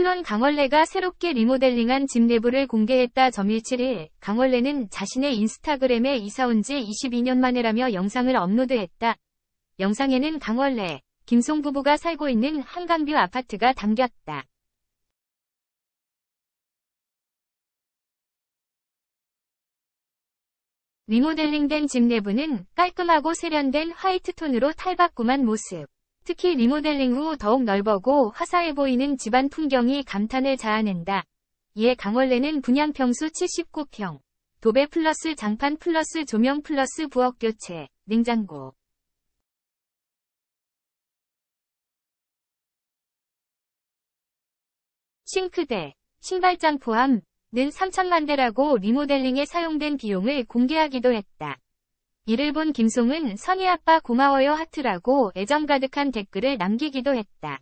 물론 강원래가 새롭게 리모델링한 집 내부를 공개했다. 점일 7일 강원래는 자신의 인스타그램에 이사온 지 22년 만에라며 영상을 업로드했다. 영상에는 강원래, 김송 부부가 살고 있는 한강뷰 아파트가 담겼다. 리모델링된 집 내부는 깔끔하고 세련된 화이트 톤으로 탈바꿈한 모습. 특히 리모델링 후 더욱 넓어고 화사해 보이는 집안 풍경이 감탄을 자아낸다. 이에 강원래는 분양 평수 79평, 도배 플러스 장판 플러스 조명 플러스 부엌 교체, 냉장고, 싱크대, 신발장 포함 는 3천만 대라고 리모델링에 사용된 비용을 공개하기도 했다. 이를 본 김송은 선희 아빠 고마워요 하트라고 애정 가득한 댓글을 남기기도 했다.